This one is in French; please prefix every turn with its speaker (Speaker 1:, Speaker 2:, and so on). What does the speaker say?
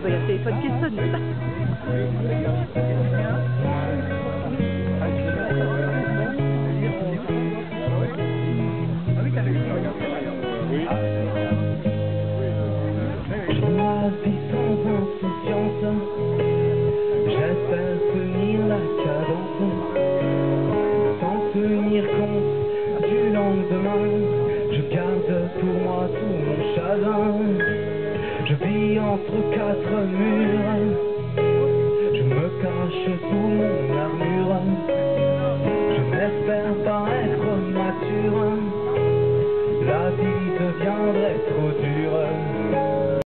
Speaker 1: Téléphone.
Speaker 2: Je la vis sans insouciance, j'espère tenir la cadence, sans tenir compte du lendemain. Je garde pour moi tout mon chagrin. Je vis entre quatre murs, je me cache sous mon armure, je n'espère pas être mature, la vie deviendrait trop dure.